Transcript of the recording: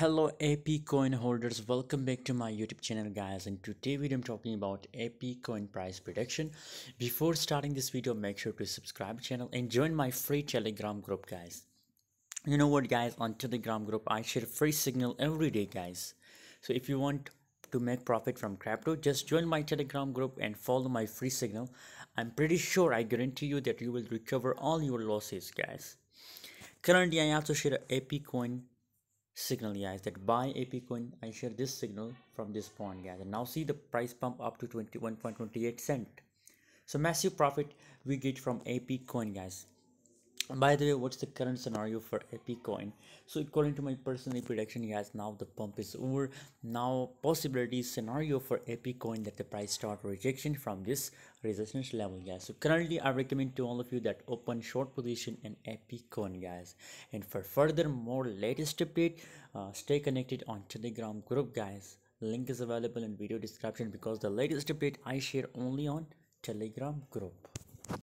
hello ape coin holders. Welcome back to my youtube channel guys. And today video i'm talking about ape coin price prediction. Before starting this video make sure to subscribe channel and join my free telegram group guys. You know what guys? On telegram group i share free signal every day guys. So if you want to make profit from crypto just join my telegram group and follow my free signal. I'm pretty sure i guarantee you that you will recover all your losses guys. Currently i also share ape coin signal. Guys that buy ape coin. I share this signal from this point. Guys and now see the price pump up to 21.28 cent. So massive profit we get from ape coin guys by the way what's the current scenario for ape coin so according to my personal prediction guys now the pump is over. Now possibility scenario for ape coin that the price start rejection from this resistance level guys so currently i recommend to all of you that open short position in ape coin guys and for further more latest update uh, stay connected on telegram group guys. Link is available in video description because the latest update i share only on telegram group